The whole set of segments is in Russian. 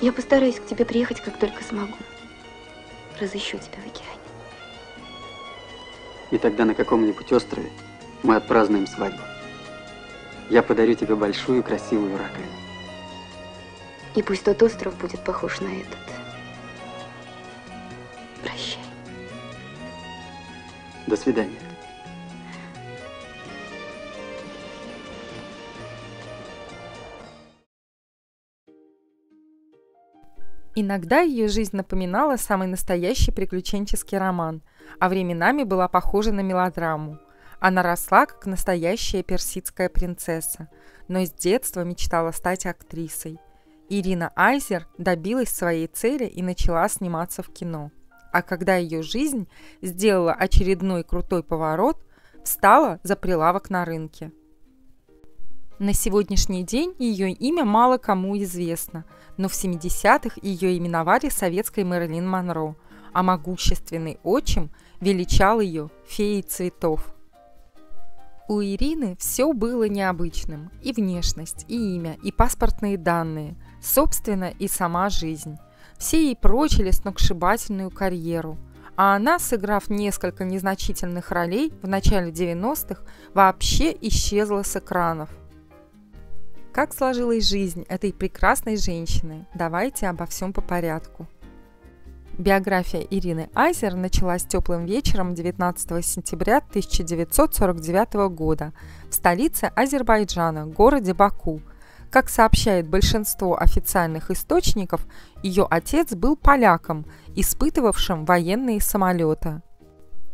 Я постараюсь к тебе приехать, как только смогу. Разыщу тебя в океане. И тогда на каком-нибудь острове мы отпразднуем свадьбу. Я подарю тебе большую красивую раковину. И пусть тот остров будет похож на этот. Прощай. До свидания. Иногда ее жизнь напоминала самый настоящий приключенческий роман, а временами была похожа на мелодраму. Она росла как настоящая персидская принцесса, но с детства мечтала стать актрисой. Ирина Айзер добилась своей цели и начала сниматься в кино. А когда ее жизнь сделала очередной крутой поворот, встала за прилавок на рынке. На сегодняшний день ее имя мало кому известно, но в 70-х ее именовали советской Мэрилин Монро, а могущественный отчим величал ее феей цветов. У Ирины все было необычным. И внешность, и имя, и паспортные данные, собственно, и сама жизнь. Все ей прочили сногсшибательную карьеру. А она, сыграв несколько незначительных ролей в начале 90-х, вообще исчезла с экранов – как сложилась жизнь этой прекрасной женщины? Давайте обо всем по порядку. Биография Ирины Айзер началась теплым вечером 19 сентября 1949 года в столице Азербайджана, городе Баку. Как сообщает большинство официальных источников, ее отец был поляком, испытывавшим военные самолеты.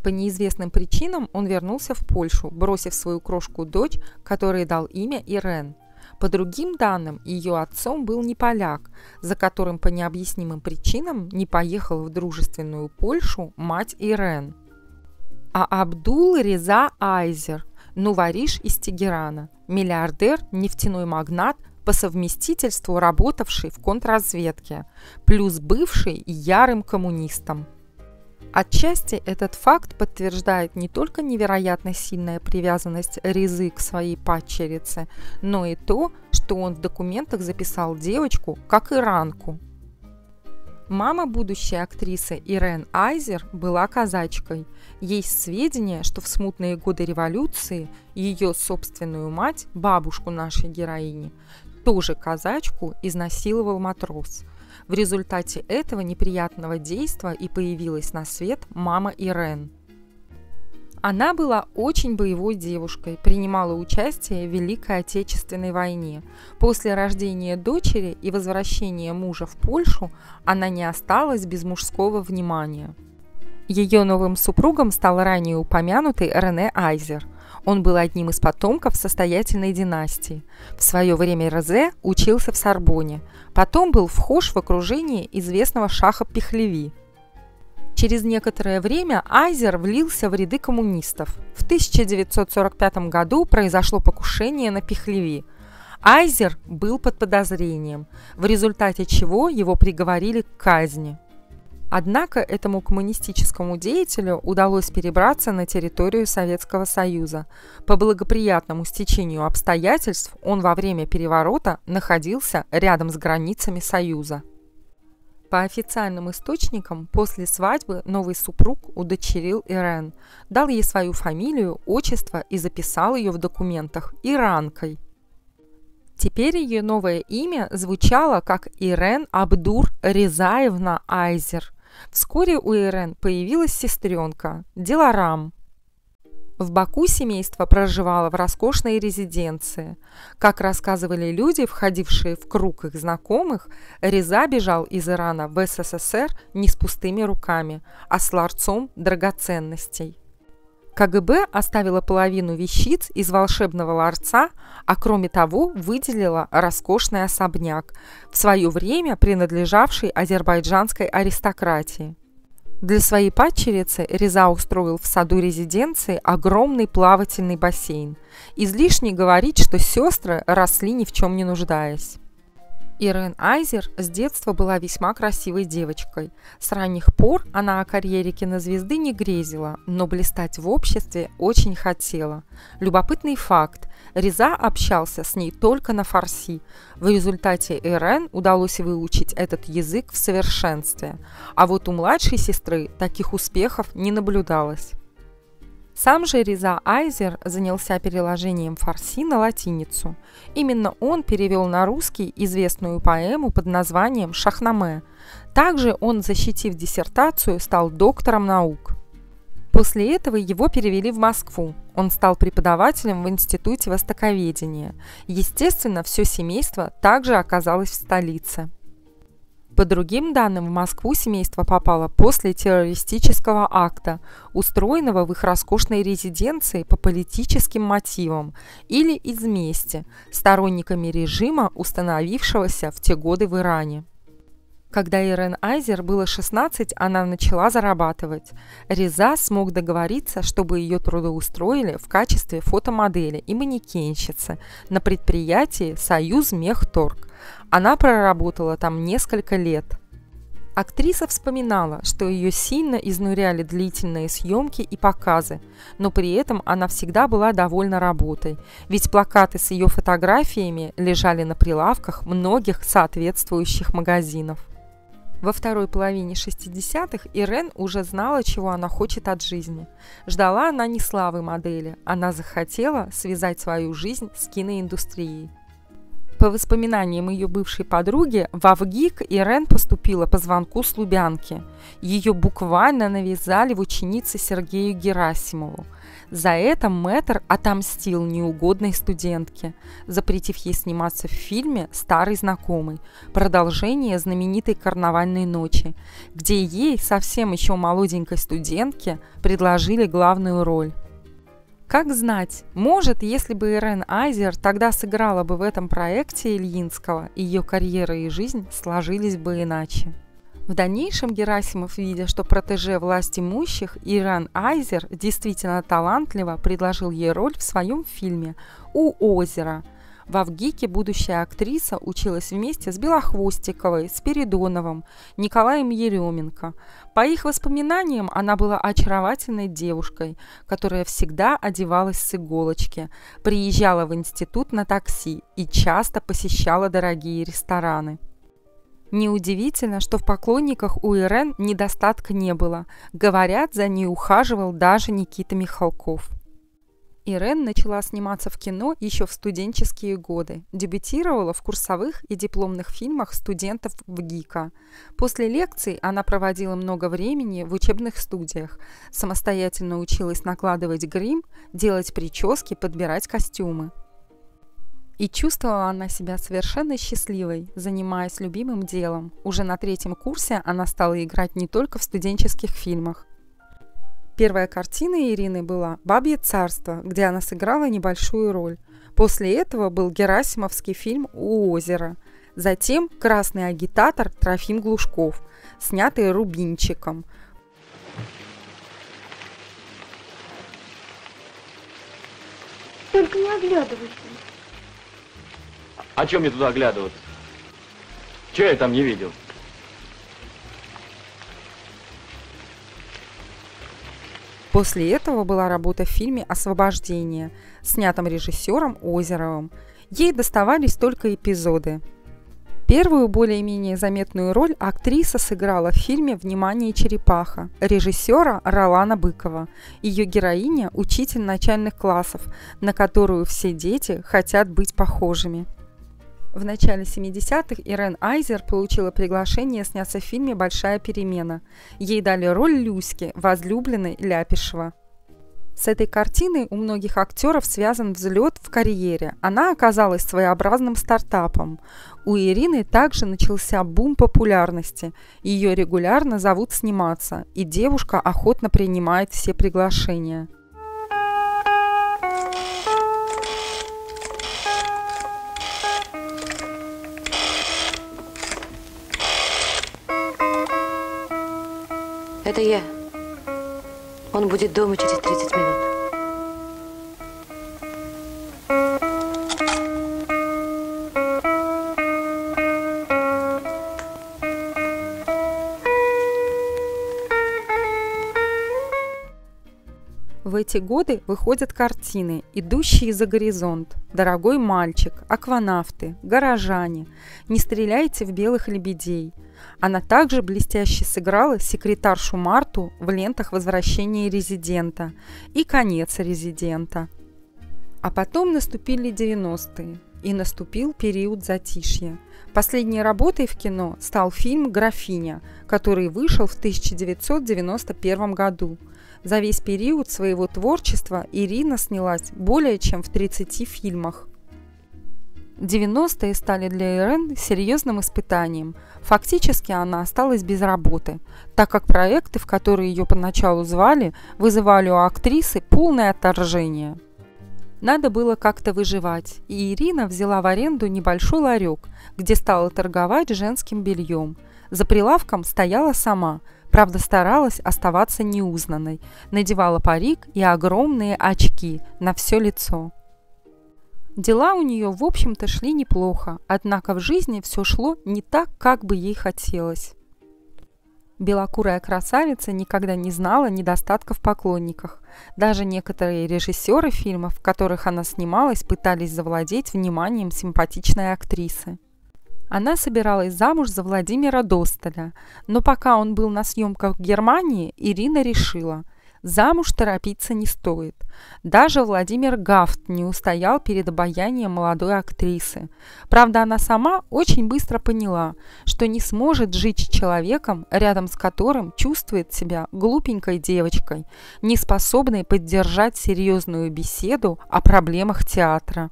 По неизвестным причинам он вернулся в Польшу, бросив свою крошку дочь, которой дал имя Ирен – по другим данным, ее отцом был не поляк, за которым по необъяснимым причинам не поехал в дружественную Польшу мать Ирен. А Абдул Реза Айзер, нувариш из Тегерана, миллиардер, нефтяной магнат, по совместительству работавший в контрразведке, плюс бывший ярым коммунистом – Отчасти этот факт подтверждает не только невероятно сильная привязанность Резы к своей падчерице, но и то, что он в документах записал девочку как иранку. Мама будущей актрисы Ирен Айзер была казачкой. Есть сведения, что в смутные годы революции ее собственную мать, бабушку нашей героини, тоже казачку изнасиловал матрос – в результате этого неприятного действа и появилась на свет мама Ирен. Она была очень боевой девушкой, принимала участие в Великой Отечественной войне. После рождения дочери и возвращения мужа в Польшу она не осталась без мужского внимания. Ее новым супругом стал ранее упомянутый Рене Айзер – он был одним из потомков состоятельной династии. В свое время Розе учился в Сорбоне, потом был вхож в окружение известного шаха Пехлеви. Через некоторое время Айзер влился в ряды коммунистов. В 1945 году произошло покушение на Пехлеви. Айзер был под подозрением, в результате чего его приговорили к казни. Однако этому коммунистическому деятелю удалось перебраться на территорию Советского Союза. По благоприятному стечению обстоятельств он во время переворота находился рядом с границами Союза. По официальным источникам, после свадьбы новый супруг удочерил Ирен, дал ей свою фамилию, отчество и записал ее в документах Иранкой. Теперь ее новое имя звучало как Ирен Абдур Резаевна Айзер – Вскоре у Ирен появилась сестренка Диларам. В Баку семейство проживало в роскошной резиденции. Как рассказывали люди, входившие в круг их знакомых, Реза бежал из Ирана в СССР не с пустыми руками, а с ларцом драгоценностей. КГБ оставила половину вещиц из волшебного ларца, а кроме того выделила роскошный особняк, в свое время принадлежавший азербайджанской аристократии. Для своей падчерицы Реза устроил в саду резиденции огромный плавательный бассейн. Излишне говорить, что сестры росли ни в чем не нуждаясь. Ирен Айзер с детства была весьма красивой девочкой. С ранних пор она о карьере кинозвезды не грезила, но блистать в обществе очень хотела. Любопытный факт. Реза общался с ней только на фарси. В результате Ирен удалось выучить этот язык в совершенстве. А вот у младшей сестры таких успехов не наблюдалось. Сам же Риза Айзер занялся переложением фарси на латиницу. Именно он перевел на русский известную поэму под названием «Шахнаме». Также он, защитив диссертацию, стал доктором наук. После этого его перевели в Москву. Он стал преподавателем в Институте востоковедения. Естественно, все семейство также оказалось в столице. По другим данным, в Москву семейство попало после террористического акта, устроенного в их роскошной резиденции по политическим мотивам или из мести, сторонниками режима, установившегося в те годы в Иране. Когда Ирен Айзер было 16, она начала зарабатывать. Реза смог договориться, чтобы ее трудоустроили в качестве фотомодели и манекенщицы на предприятии «Союз Мехторг». Она проработала там несколько лет. Актриса вспоминала, что ее сильно изнуряли длительные съемки и показы, но при этом она всегда была довольна работой, ведь плакаты с ее фотографиями лежали на прилавках многих соответствующих магазинов. Во второй половине 60-х Ирен уже знала, чего она хочет от жизни. Ждала она не славы модели, она захотела связать свою жизнь с киноиндустрией. По воспоминаниям ее бывшей подруги, в Авгик Ирен поступила по звонку с Лубянки. Ее буквально навязали в ученице Сергею Герасимову. За это мэтр отомстил неугодной студентке, запретив ей сниматься в фильме «Старый знакомый» продолжение знаменитой карнавальной ночи, где ей, совсем еще молоденькой студентке, предложили главную роль. Как знать, может, если бы Ирэн Азер тогда сыграла бы в этом проекте Ильинского, ее карьера и жизнь сложились бы иначе. В дальнейшем Герасимов, видя, что протеже власть имущих, Ирэн Азер действительно талантлива предложил ей роль в своем фильме «У озера», во ВГИКе будущая актриса училась вместе с Белохвостиковой, Спиридоновым, Николаем Еременко. По их воспоминаниям, она была очаровательной девушкой, которая всегда одевалась с иголочки, приезжала в институт на такси и часто посещала дорогие рестораны. Неудивительно, что в поклонниках у Ирен недостатка не было. Говорят, за ней ухаживал даже Никита Михалков. Ирен начала сниматься в кино еще в студенческие годы. Дебютировала в курсовых и дипломных фильмах студентов в ГИКа. После лекций она проводила много времени в учебных студиях. Самостоятельно училась накладывать грим, делать прически, подбирать костюмы. И чувствовала она себя совершенно счастливой, занимаясь любимым делом. Уже на третьем курсе она стала играть не только в студенческих фильмах, Первая картина Ирины была «Бабье царство», где она сыграла небольшую роль. После этого был Герасимовский фильм «У озера». Затем «Красный агитатор» Трофим Глушков, снятый Рубинчиком. Только не оглядывайся. О чем мне туда оглядываться? Чего я там не видел? После этого была работа в фильме «Освобождение», снятом режиссером Озеровым. Ей доставались только эпизоды. Первую более-менее заметную роль актриса сыграла в фильме «Внимание, черепаха» режиссера Ролана Быкова. Ее героиня – учитель начальных классов, на которую все дети хотят быть похожими. В начале 70-х Ирен Айзер получила приглашение сняться в фильме «Большая перемена». Ей дали роль Люськи, возлюбленной Ляпишева. С этой картиной у многих актеров связан взлет в карьере. Она оказалась своеобразным стартапом. У Ирины также начался бум популярности. Ее регулярно зовут сниматься, и девушка охотно принимает все приглашения. Это я. Он будет дома через 30 минут. Эти годы выходят картины, идущие за горизонт. «Дорогой мальчик», «Акванавты», «Горожане», «Не стреляйте в белых лебедей». Она также блестяще сыграла секретаршу Марту в лентах «Возвращение резидента» и «Конец резидента». А потом наступили 90-е, и наступил период затишья. Последней работой в кино стал фильм «Графиня», который вышел в 1991 году. За весь период своего творчества Ирина снялась более чем в 30 фильмах. 90-е стали для Ирен серьезным испытанием. Фактически она осталась без работы, так как проекты, в которые ее поначалу звали, вызывали у актрисы полное отторжение. Надо было как-то выживать, и Ирина взяла в аренду небольшой ларек, где стала торговать женским бельем. За прилавком стояла сама, правда старалась оставаться неузнанной, надевала парик и огромные очки на все лицо. Дела у нее, в общем-то, шли неплохо, однако в жизни все шло не так, как бы ей хотелось. Белокурая красавица никогда не знала недостатков в поклонниках. Даже некоторые режиссеры фильмов, в которых она снималась, пытались завладеть вниманием симпатичной актрисы. Она собиралась замуж за Владимира Достоля, но пока он был на съемках в Германии, Ирина решила – Замуж торопиться не стоит. Даже Владимир Гафт не устоял перед обаянием молодой актрисы. Правда, она сама очень быстро поняла, что не сможет жить с человеком, рядом с которым чувствует себя глупенькой девочкой, не способной поддержать серьезную беседу о проблемах театра.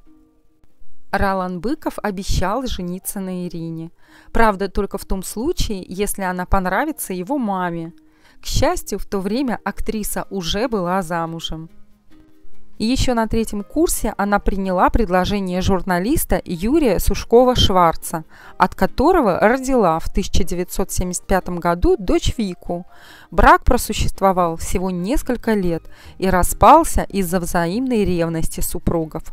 Ралан Быков обещал жениться на Ирине. Правда, только в том случае, если она понравится его маме – к счастью, в то время актриса уже была замужем. Еще на третьем курсе она приняла предложение журналиста Юрия Сушкова-Шварца, от которого родила в 1975 году дочь Вику. Брак просуществовал всего несколько лет и распался из-за взаимной ревности супругов.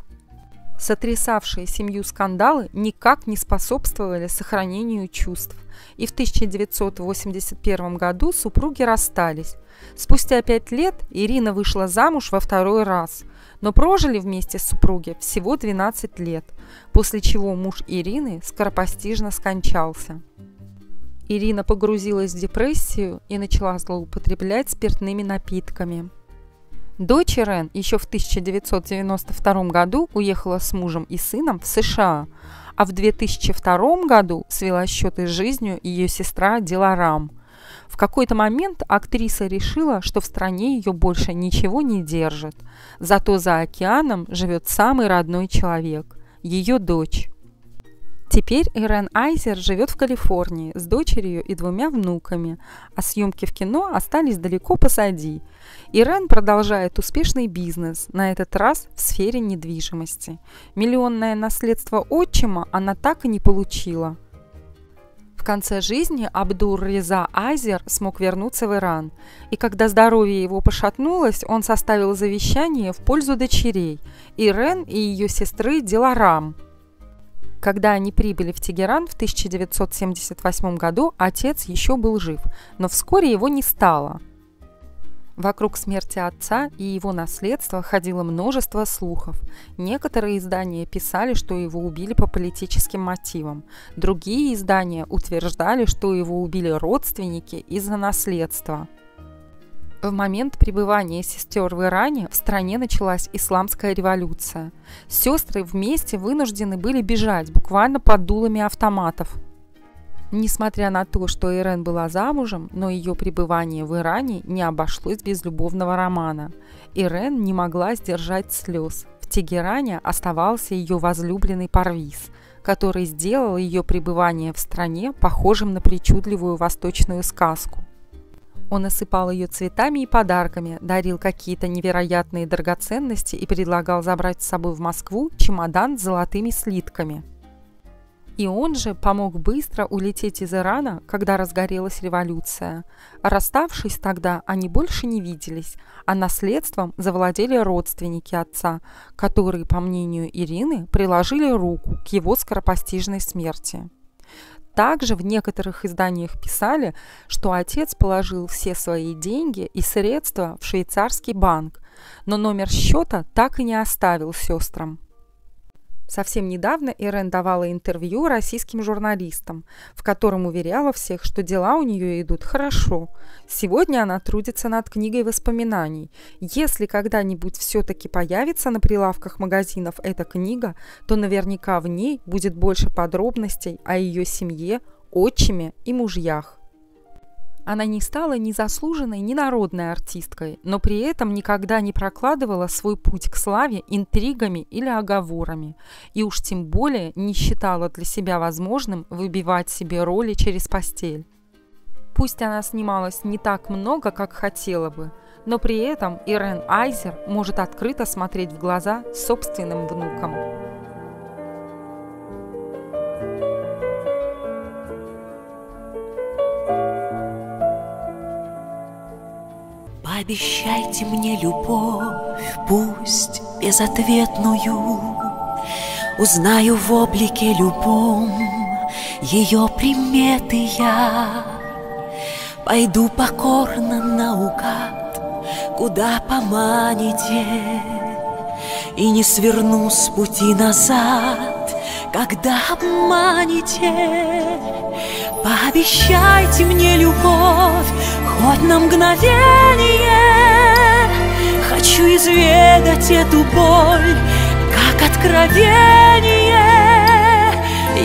Сотрясавшие семью скандалы никак не способствовали сохранению чувств, и в 1981 году супруги расстались. Спустя пять лет Ирина вышла замуж во второй раз, но прожили вместе с супруги всего 12 лет, после чего муж Ирины скоропостижно скончался. Ирина погрузилась в депрессию и начала злоупотреблять спиртными напитками – Дочь Ирен еще в 1992 году уехала с мужем и сыном в США, а в 2002 году свела счеты с жизнью ее сестра Диларам. В какой-то момент актриса решила, что в стране ее больше ничего не держит. Зато за океаном живет самый родной человек – ее дочь. Теперь Ирен Айзер живет в Калифорнии с дочерью и двумя внуками, а съемки в кино остались далеко позади. Ирен продолжает успешный бизнес, на этот раз в сфере недвижимости. Миллионное наследство отчима она так и не получила. В конце жизни Абдур Реза Айзер смог вернуться в Иран, и когда здоровье его пошатнулось, он составил завещание в пользу дочерей Ирен и ее сестры Диларам – когда они прибыли в Тегеран в 1978 году, отец еще был жив, но вскоре его не стало. Вокруг смерти отца и его наследства ходило множество слухов. Некоторые издания писали, что его убили по политическим мотивам. Другие издания утверждали, что его убили родственники из-за наследства. В момент пребывания сестер в Иране в стране началась исламская революция. Сестры вместе вынуждены были бежать буквально под дулами автоматов. Несмотря на то, что Ирен была замужем, но ее пребывание в Иране не обошлось без любовного романа. Ирен не могла сдержать слез. В Тегеране оставался ее возлюбленный Парвиз, который сделал ее пребывание в стране похожим на причудливую восточную сказку. Он осыпал ее цветами и подарками, дарил какие-то невероятные драгоценности и предлагал забрать с собой в Москву чемодан с золотыми слитками. И он же помог быстро улететь из Ирана, когда разгорелась революция. расставшись тогда, они больше не виделись, а наследством завладели родственники отца, которые, по мнению Ирины, приложили руку к его скоропостижной смерти. Также в некоторых изданиях писали, что отец положил все свои деньги и средства в швейцарский банк, но номер счета так и не оставил сестрам. Совсем недавно Ирен давала интервью российским журналистам, в котором уверяла всех, что дела у нее идут хорошо. Сегодня она трудится над книгой воспоминаний. Если когда-нибудь все-таки появится на прилавках магазинов эта книга, то наверняка в ней будет больше подробностей о ее семье, отчиме и мужьях. Она не стала ни заслуженной, ни народной артисткой, но при этом никогда не прокладывала свой путь к славе интригами или оговорами, и уж тем более не считала для себя возможным выбивать себе роли через постель. Пусть она снималась не так много, как хотела бы, но при этом Ирен Айзер может открыто смотреть в глаза собственным внукам. Обещайте мне любовь, пусть безответную, Узнаю в облике любом ее приметы я. Пойду покорно наугад, куда поманите, И не сверну с пути назад, когда обманете. Пообещайте мне любовь, хоть на мгновение Хочу изведать эту боль, как откровение.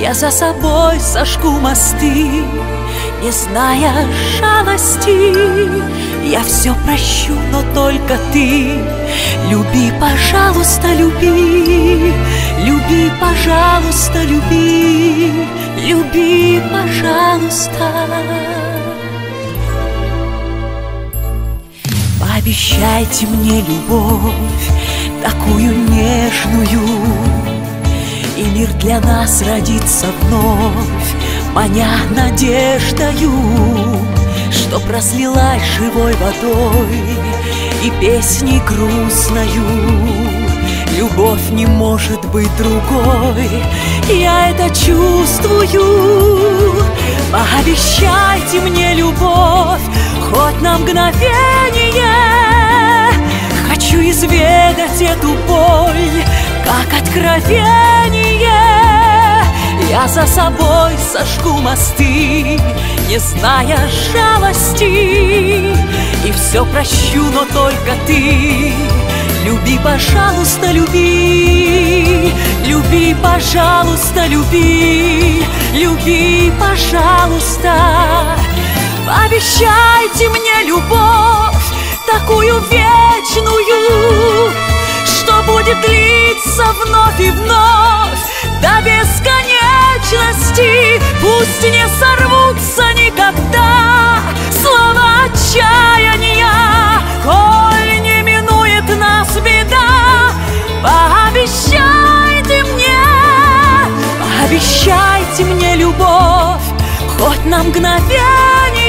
Я за собой сожгу мосты, не зная жалости. Я все прощу, но только ты. Люби, пожалуйста, люби. Люби, пожалуйста, люби. Люби, пожалуйста Обещайте мне любовь такую нежную. И мир для нас родится вновь, маня надеждою Чтоб разлилась живой водой и песней грустною. Любовь не может быть другой, я это чувствую. Пообещайте мне любовь хоть на мгновение Хочу изведать эту боль, как откровение. Я за собой сожгу мосты, не зная жалости И все прощу, но только ты. Люби, пожалуйста, люби Люби, пожалуйста, люби Люби, пожалуйста. Обещайте мне любовь такую вечную, что будет длиться вновь и вновь до бесконечности. Пусть не сорвутся никогда слова отчаяния, коль не минует нас беда. Пообещайте мне, пообещайте мне любовь, хоть на мгновение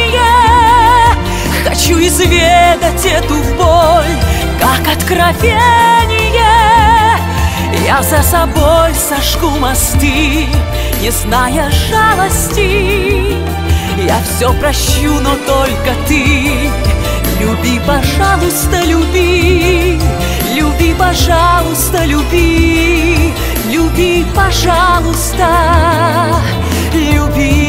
Хочу изведать эту боль, как откровение. Я за собой сожгу мосты, не зная жалости. Я все прощу, но только ты. Люби, пожалуйста, люби. Люби, пожалуйста, люби. Люби, пожалуйста, люби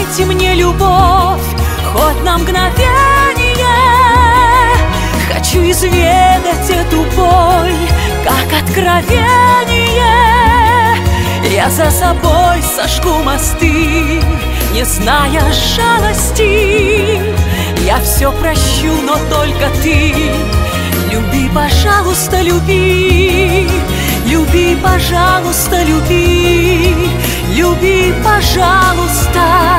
Обещайте мне любовь хоть на мгновение. Хочу изведать эту боль, как откровение. Я за собой сожгу мосты, не зная жалости. Я все прощу, но только ты. Люби, пожалуйста, люби. Люби, пожалуйста, люби. Люби, пожалуйста,